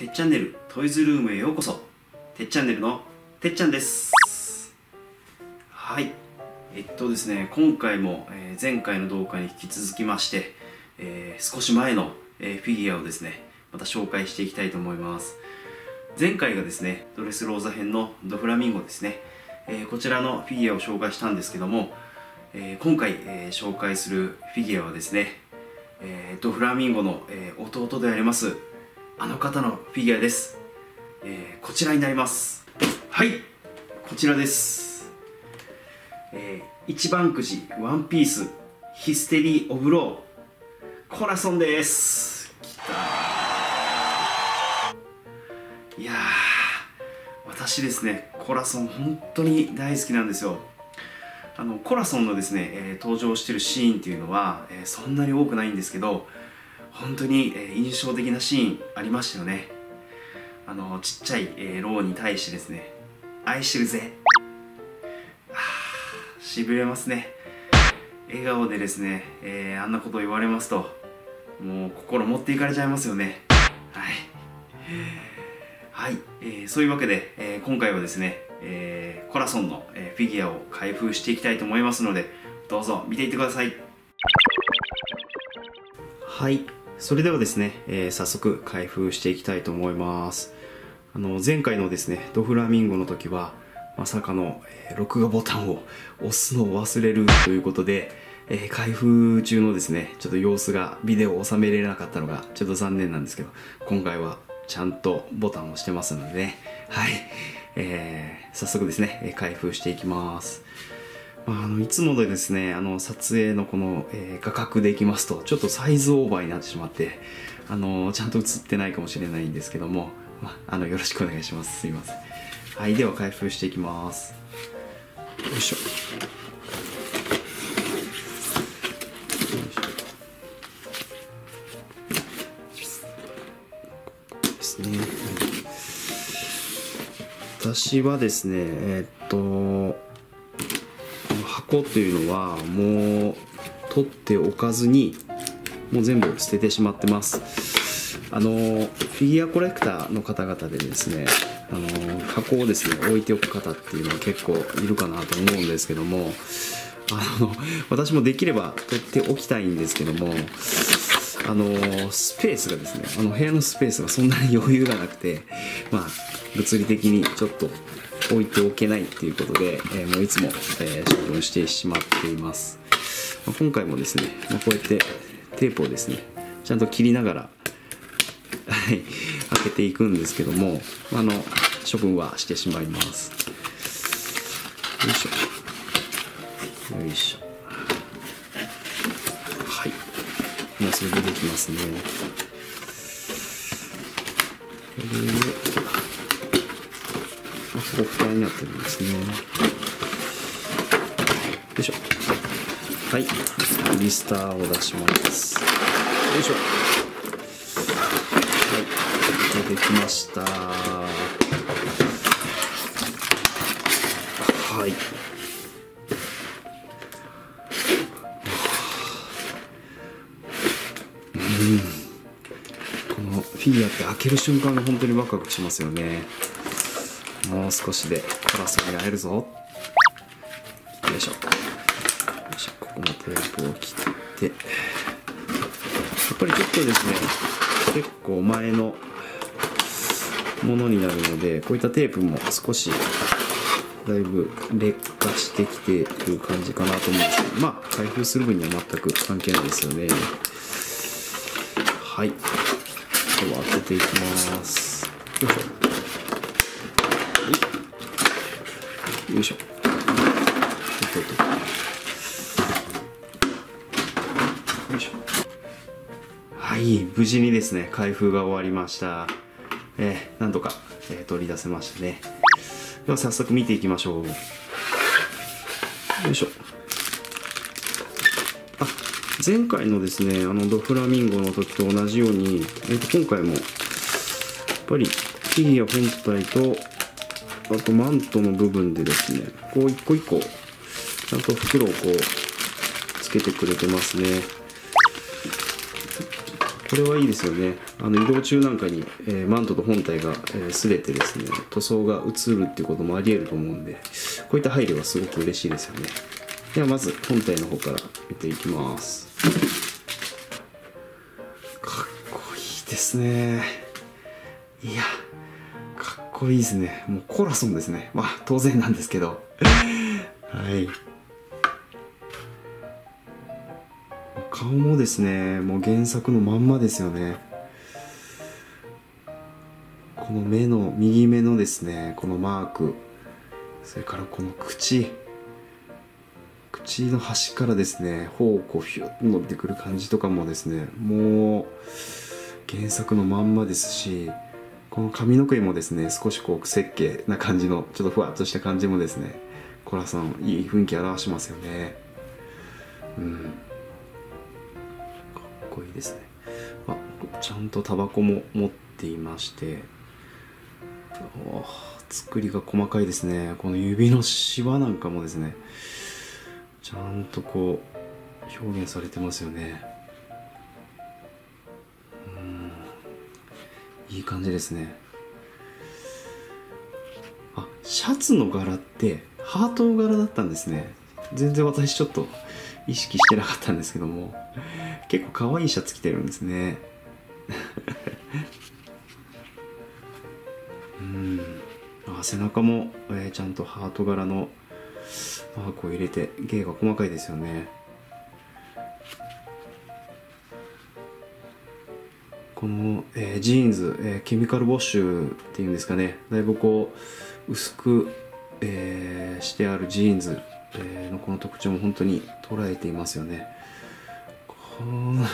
てっちゃんねるトイズルームへようこそ。てっちゃんねるのてっちゃんです。はい。えっとですね今回も、え前回の動画に引き続きまして、えー少し前の、えフィギュアをですねまた紹介していきたいと思います。前回がですねドレスローザ編のドフラミンゴですね、えこちらのフィギュアを紹介したんですけども、え今回、え紹介するフィギュアはですね、えードフラミンゴの、え弟でありますあの方のフィギュアです、えーこちらになります。はい。こちらです、えー、一番くじワンピースヒステリー・オブ・ロー。コラソンです。きた。いやー私ですねコラソン本当に大好きなんですよ。あのコラソンのですね、えー登場してるシーンっていうのは、えーそんなに多くないんですけど本当に、え印象的なシーンありましたよね。あのちっちゃい、えーローに対してですね「愛してるぜ」あーしびれますね。笑顔でですね、えーあんなことを言われますともう心持っていかれちゃいますよね。はい。はい、えーそういうわけで、え今回はですね、えコラソンの、えフィギュアを開封していきたいと思いますのでどうぞ見ていってください。はい。それではですね、えー早速開封していきたいと思います。あの前回のですねドフラミンゴの時はまさかの、えー録画ボタンを押すのを忘れるということで、えー開封中のですねちょっと様子がビデオを収めれなかったのがちょっと残念なんですけど今回はちゃんとボタンを押してますのでね。はい、えー早速ですね開封していきます。まあ、あのいつもでですねあの撮影のこの、えー画角でいきますとちょっとサイズオーバーになってしまってあのちゃんと映ってないかもしれないんですけども、まあ、あのよろしくお願いします。すいません。はいでは開封していきます。よいしょ。よいしょ。ですね、はい。私はですねえーっとこの箱というのはもう取っておかずにもう全部捨ててしまってます。あのフィギュアコレクターの方々でですねあの箱をですね置いておく方っていうのは結構いるかなと思うんですけどもあの私もできれば取っておきたいんですけどもあのスペースがですねあの部屋のスペースがそんなに余裕がなくてまあ物理的にちょっと置いておけないっていうことで、えもういつも、え処分してしまっています、ま今回もですね、まこうやってテープをですねちゃんと切りながらはい開けていくんですけどもあの処分はしてしまいます。よいしょ。よいしょ。はい。もうそれでできますね。これであそこ蓋になってるんですね。よいしょ。はい。リスターを出します。よいしょ。はい。出てきました。はい。このフィギュアって開ける瞬間が本当にワクワクしますよねもう少しでコラソに会えるぞ。よいしょ。よいしょ。ここもテープを切って。やっぱりちょっとですね結構前のものになるのでこういったテープも少しだいぶ劣化してきている感じかなと思うんですけどまあ開封する分には全く関係ないですよね。はい。では開けていきます。よいしょ。よいしょ。よいしょ。はい無事にですね開封が終わりました。えー、なんとか、えー取り出せましたね。では早速見ていきましょう。よいしょ。あ前回のですねあのドフラミンゴの時と同じように、えーと今回もやっぱりフィギュア本体とあとマントの部分でですねこう一個一個ちゃんと袋をこうつけてくれてますね。これはいいですよね。あの移動中なんかに、えー、マントと本体が、えー、擦れてですね塗装が映るっていうこともありえると思うんでこういった配慮はすごく嬉しいですよね。ではまず本体の方から見ていきます。かっこいいですね。いやこいいですね。もうコラソンですね。まあ当然なんですけど。はい。顔もですねもう原作のまんまですよね。この目の右目のですねこのマーク。それからこの口。口の端からですね頬をこうフィュッと伸びてくる感じとかもですねもう原作のまんまですし。この髪の毛もですね少しこう設計な感じのちょっとふわっとした感じもですねコラさんいい雰囲気表しますよね。うん。かっこいいですね。あちゃんとタバコも持っていましてお作りが細かいですね。この指のシワなんかもですねちゃんとこう表現されてますよね。いい感じですね。あシャツの柄ってハート柄だったんですね。全然私ちょっと意識してなかったんですけども。結構可愛いシャツ着てるんですね。うん。あ背中も、えー、ちゃんとハート柄のマークを入れて芸が細かいですよね。この、えー、ジーンズ、えー、ケミカルウォッシュっていうんですかね。だいぶこう薄く、えー、してあるジーンズ、えー、のこの特徴も本当に捉えていますよね。この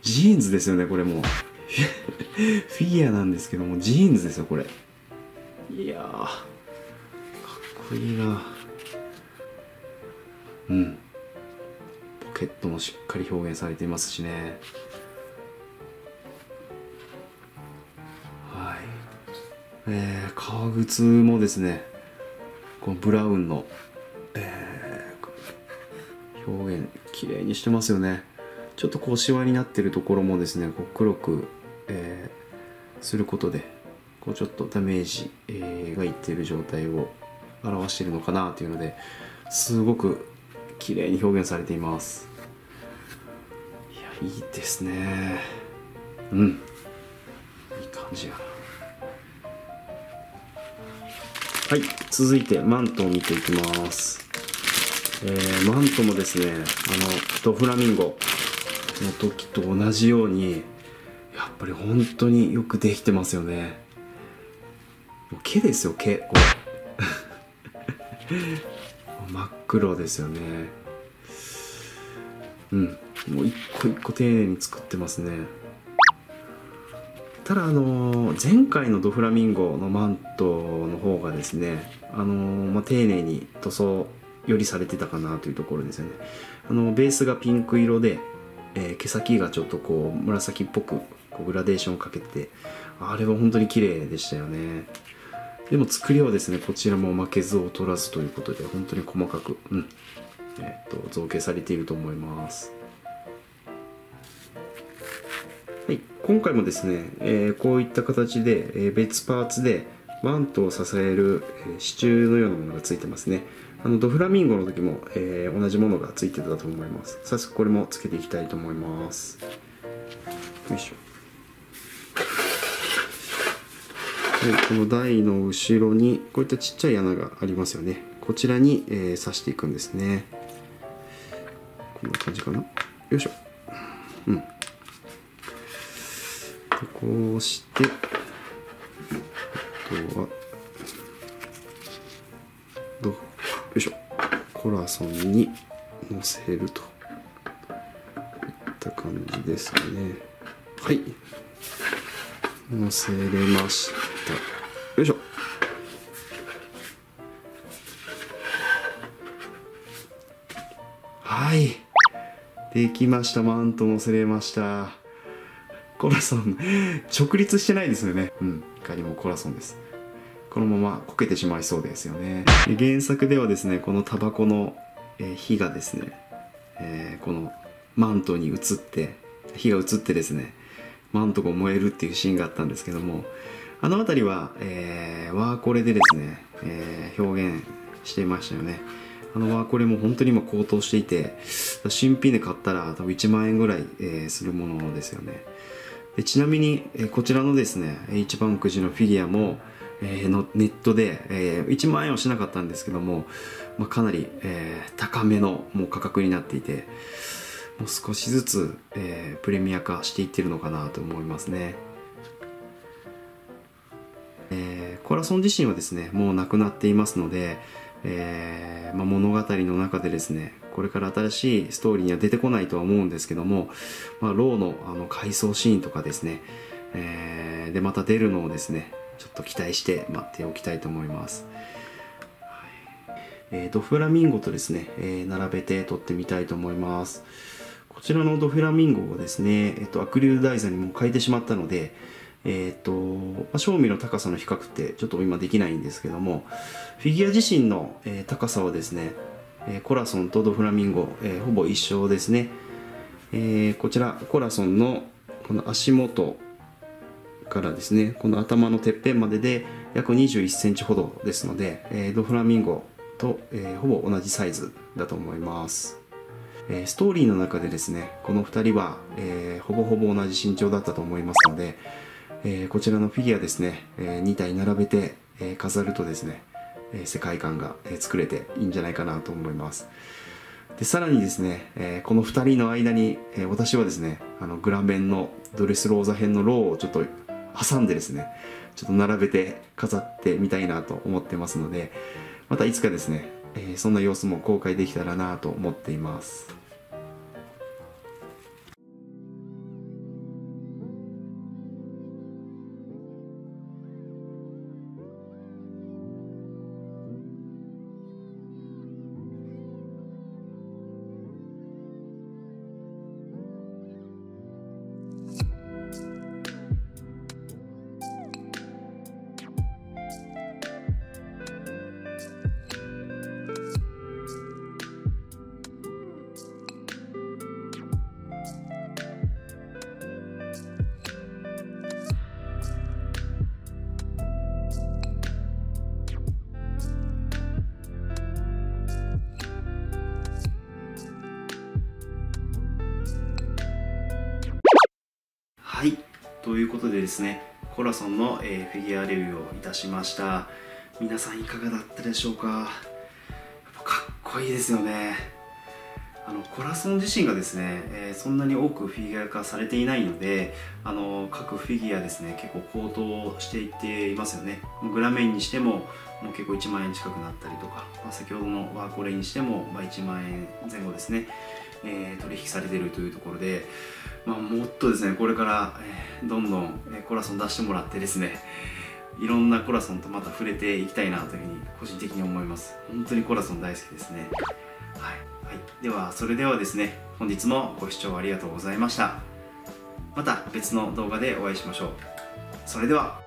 ジーンズですよねこれも。フィギュアなんですけどもジーンズですよこれ。いやかっこいいな。うん。ポケットもしっかり表現されていますしね。えー、革靴もですねこのブラウンの、えー、表現綺麗にしてますよね。ちょっとこうシワになってるところもですねこう黒く、えー、することでこうちょっとダメージ、え、がいっている状態を表しているのかなというのですごく綺麗に表現されています。いやいいですね。うん。いい感じやな。はい続いてマントを見ていきます。えー、マントもですねあのドフラミンゴの時と同じようにやっぱり本当によくできてますよね。毛ですよ毛。こ 真っ黒ですよね。うんもう一個一個丁寧に作ってますね。ただあの、前回のドフラミンゴのマントの方がですねあの、まあ、丁寧に塗装よりされてたかなというところですよね。あのベースがピンク色で、えー、毛先がちょっとこう紫っぽくこうグラデーションをかけてあれは本当に綺麗でしたよね。でも作りはですねこちらも負けず劣らずということで本当に細かく、うんえーと、造形されていると思います。はい、今回もですね、えー、こういった形で、えー、別パーツでマントを支える、えー、支柱のようなものがついてますね。あのドフラミンゴの時も、えー、同じものがついてたと思います。早速これもつけていきたいと思います。よいしょ。はい、この台の後ろにこういったちっちゃい穴がありますよね。こちらに、えー、刺していくんですね。こんな感じかな。よいしょ。うん。でこうしてあとはどうよいしょ。コラソンに乗せると。いった感じですかね。はい。乗せれました。よいしょ。はい。できました。マント乗せれました。コラソン。直立してないですよね。うん。いかにもコラソンです。このままこけてしまいそうですよね。原作ではですねこのタバコの火がですね、えー、このマントに移って火が移ってですねマントが燃えるっていうシーンがあったんですけどもあの辺りは、えー、ワーコレでですね、えー、表現していましたよね。あのワーコレも本当に今高騰していて新品で買ったら多分1万円ぐらい、えー、するものですよね。ちなみに、こちらのですね H バンク時のフィギュアも、えー、のネットで、えー、1万円はしなかったんですけども、まあ、かなり、えー、高めのもう価格になっていてもう少しずつ、えー、プレミア化していってるのかなと思いますね。えー、コラソン自身はですねもう亡くなっていますので、えーまあ、物語の中でですねこれから新しいストーリーには出てこないとは思うんですけども、まあ、ローのあの回想シーンとかですね、えー、でまた出るのをですねちょっと期待して待っておきたいと思います。はいえー、ドフラミンゴとですね、えー、並べて撮ってみたいと思います。こちらのドフラミンゴをですね、えっと、アクリル台座にも変えてしまったので、えっと、ま、正味の高さの比較ってちょっと今できないんですけども、フィギュア自身の、えー、高さはですね、え、コラソンとドフラミンゴ、え、ほぼ一緒ですね。えこちら、コラソンのこの足元からですね、この頭のてっぺんまでで約21センチほどですので、えドフラミンゴと、えほぼ同じサイズだと思います。えストーリーの中でですねこの2人は、え、ほぼほぼ同じ身長だったと思いますので、え、こちらのフィギュアですね、え2体並べて、え飾るとですね、え世界観が、え作れていいんじゃないかなと思いますでさらにですね、えこの2人の間に、え私はですねあのグラメンのドレスローザ編のローをちょっと挟んでですねちょっと並べて飾ってみたいなと思ってますのでまたいつかですねえ、そんな様子も公開できたらなと思っています。ですね。コラソンの、え、フィギュアレビューをいたしました。皆さんいかがだったでしょうか？かっこいいですよね。あのコラソン自身がですね、えー、そんなに多くフィギュア化されていないのであの各フィギュアですね結構高騰していっていますよね。グラメインにしてももう結構1万円近くなったりとか、まあ、先ほどのワーコレにしても、まあ、1万円前後ですね、えー、取引されているというところでまあ、もっとですねこれから、え、どんどん、えコラソン出してもらってですねいろんなコラソンとまた触れていきたいなというふうに個人的に思います。本当にコラソン大好きですね。はい、はい、ではそれではですね本日もご視聴ありがとうございました。また別の動画でお会いしましょう。それでは。